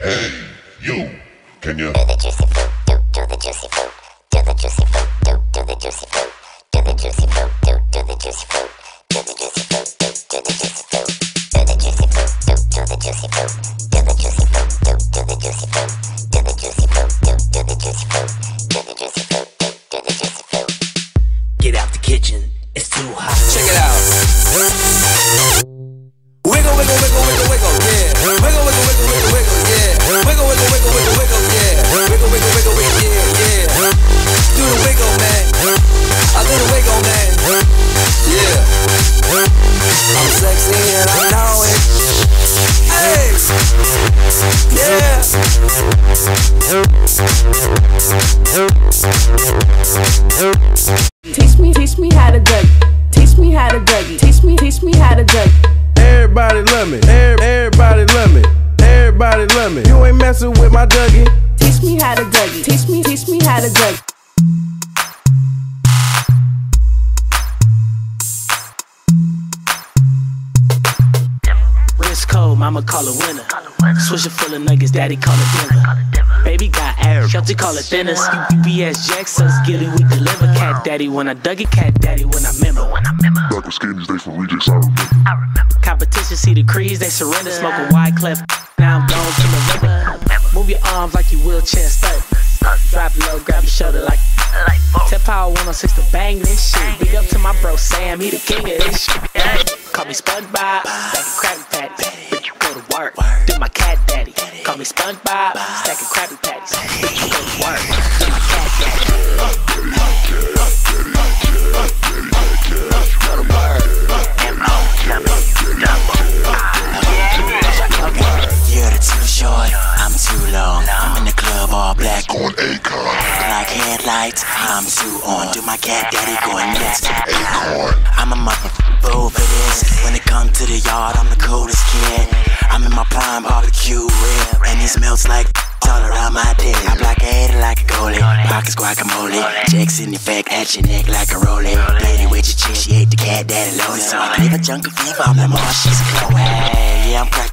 Hey, you, can you? Do the juicy fruit, do, do the juicy fruit, do the juicy fruit, do, do the juicy fruit, do the juicy fruit, do, do the juicy fruit, do the juicy fruit, do, do the juicy fruit, do the juicy fruit, do, do the juicy fruit, do the juicy fruit, do, do the juicy fruit, do the juicy fruit, do, do the juicy fruit, do the juicy fruit, do, do the juicy fruit. Get out the kitchen, it's too hot. Check it out. Sexy and I know it. Hey. Yeah. Teach me, teach me how to duck. Teach me how to Dougie. Teach me, teach me how to duck. Everybody love me. Every- Everybody love me. Everybody love me. You ain't messing with my Dougie. Teach me how to Dougie. Teach me, teach me how to duck. Cold, mama call it winter. Swisher full of nuggets, daddy call it dinner. Baby got air, Shelty call it thinners. UPS Jackson, Gilly we deliver. Cat daddy when I dug it, cat daddy when I remember. Back with skinnies, they from rejects, I remember. Competition see the crease, they surrender. Smoke a wide clef, now I'm gone to the river. Move your arms like you wheelchair stuck. Drop low, grab your shoulder like. Tip power 106 to bang this shit. Big up to my bro Sam, he the king of this shit. Call me SpongeBob, stacking Krabby Patties. Bitch, you go to work. Do my cat daddy. Call me SpongeBob, stacking Krabby Patties. Bitch, you go to work. Do my cat daddy. You're too short, I'm too long. I'm in the club all black, On Akon, like headlights. I'm too on. Do my cat daddy going nuts? Akon, I'm a motherfucker barbecue rib, and he smells like all around my dick. I block a hater like a goalie, pockets guacamole. Checks in effect at your neck like a rollie. Lady with your chick, she ate the cat daddy loaded. So I leave a junkie fever, I'm the more she's Chloe. Yeah, I'm crack.